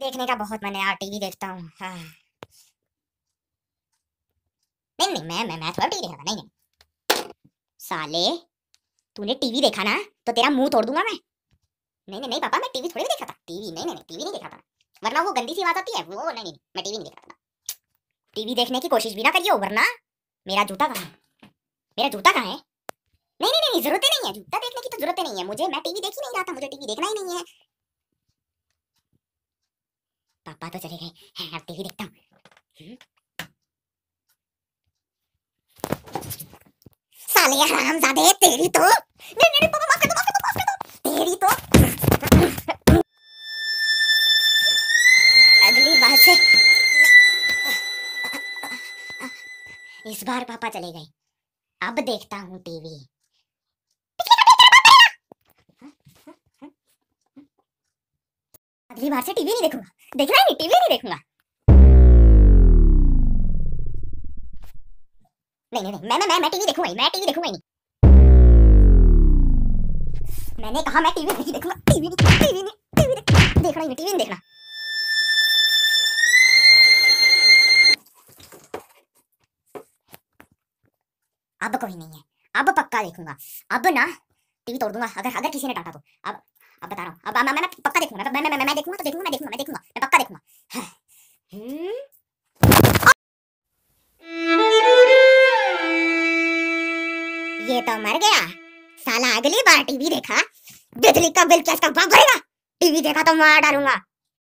देखने का बहुत मन है, यार, टीवी देखता हूँ। हाँ। नहीं नहीं, मैं मैं मैं थोड़ा टीवी देखा नहीं नहीं। साले, तूने टीवी देखा ना तो तेरा मुँह तोड़ दूँगा मैं। नहीं नहीं नहीं, पापा, मैं टीवी थोड़ी देखा था। टीवी, नहीं नहीं टीवी नहीं देखा था। वरना वो गंदी सी बात आती है, वो, नहीं नहीं, मैं टीवी नहीं देखा था। टीवी देखने की कोशिश भी ना करिए वरना मेरा जूता कहाँ है? मेरा जूता कहाँ है? नहीं नहीं नहीं, ज़रूरत नहीं है। जूता देखने की तो ज़रूरत नहीं है। मुझे, मैं टीवी देख ही नहीं रहा था, मुझे टीवी देखना ही नहीं है। पापा तो चले गए। अब टीवी देखता हूँ। साले हरामजादे तेरी तो। नहीं नहीं, पापा, माफ़ कर दो, माफ़ कर दो, माफ़ कर दो। तेरी तो। अगली बार से इस बार पापा चले गए। अब देखता हूँ टीवी। अगली बार से टीवी नहीं देखूँगा। देखना ही नहीं टीवी नहीं देखूँगा। नहीं नहीं नहीं मैं मैं मैं मैं टीवी देखूँगा मैं टीवी देखूँगा नहीं। मैंने कहा मैं टीवी नहीं देखूँगा टीवी नहीं टीवी नहीं टीवी नहीं। देखना ही नहीं टीवी नहीं देखना। अब कोई नहीं है अब पक्का देखूँगा। अब ना टीवी तोड़ दूँगा अगर अगर किसी ने डांटा तो। अब अब बता रहा हूँ अब मैं मैं पक्का देखूँगा मैं मैं, मैं देखूँगा तो देखूँगा, मैं देखूँगा मैं देखूँगा। मैं पक्का देखूँगा। हम्म ये तो मर गया। साला अगली बार टीवी देखा, बिजली का बिल कैसे भरेगा? टीवी देखा तो मार डालूँगा।